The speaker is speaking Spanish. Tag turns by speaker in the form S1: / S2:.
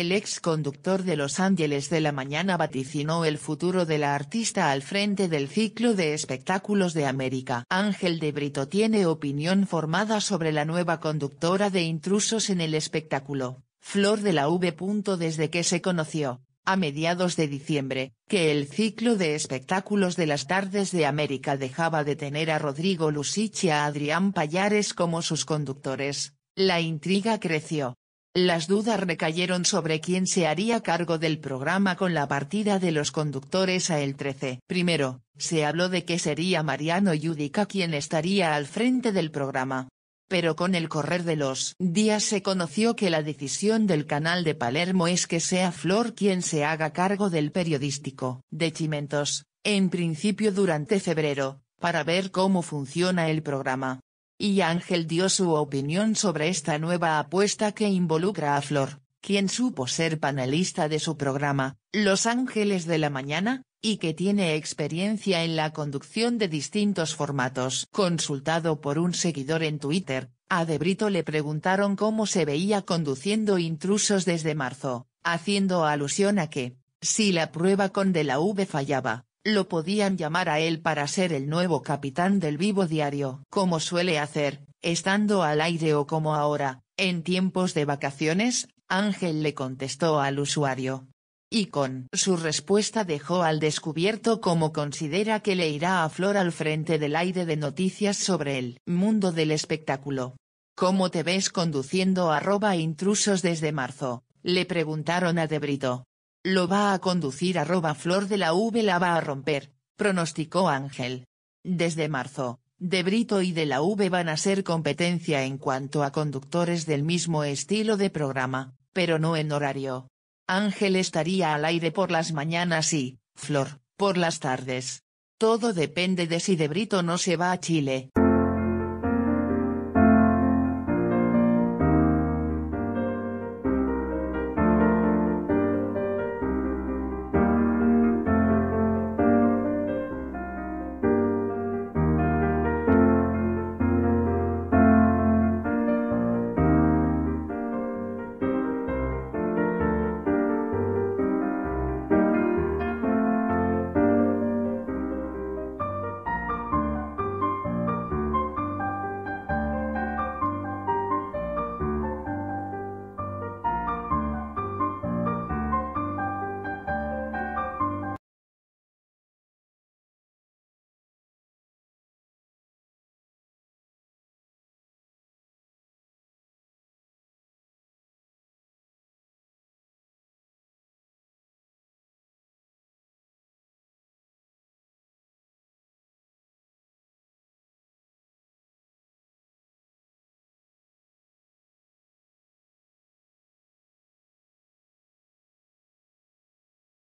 S1: ex conductor de Los Ángeles de la Mañana vaticinó el futuro de la artista al frente del ciclo de espectáculos de América. Ángel de Brito tiene opinión formada sobre la nueva conductora de Intrusos en el espectáculo, Flor de la V. Desde que se conoció, a mediados de diciembre, que el ciclo de espectáculos de las tardes de América dejaba de tener a Rodrigo Lusich y a Adrián Payares como sus conductores, la intriga creció. Las dudas recayeron sobre quién se haría cargo del programa con la partida de los conductores a el 13. Primero, se habló de que sería Mariano Yudica quien estaría al frente del programa, pero con el correr de los días se conoció que la decisión del canal de Palermo es que sea Flor quien se haga cargo del periodístico de Chimentos, en principio durante febrero, para ver cómo funciona el programa. Y Ángel dio su opinión sobre esta nueva apuesta que involucra a Flor, quien supo ser panelista de su programa, Los Ángeles de la Mañana, y que tiene experiencia en la conducción de distintos formatos. Consultado por un seguidor en Twitter, a De Brito le preguntaron cómo se veía conduciendo intrusos desde marzo, haciendo alusión a que, si la prueba con De la V fallaba, lo podían llamar a él para ser el nuevo capitán del vivo diario. Como suele hacer, estando al aire o como ahora, en tiempos de vacaciones, Ángel le contestó al usuario, y con su respuesta dejó al descubierto cómo considera que le irá a Flor al frente del aire de noticias sobre el mundo del espectáculo. ¿Cómo te ves conduciendo arroba intrusos desde marzo? Le preguntaron a Debrito. Lo va a conducir arroba Flor de la V la va a romper, pronosticó Ángel. Desde marzo, Debrito y de la V van a ser competencia en cuanto a conductores del mismo estilo de programa, pero no en horario. Ángel estaría al aire por las mañanas y, Flor, por las tardes. Todo depende de si De Brito no se va a Chile,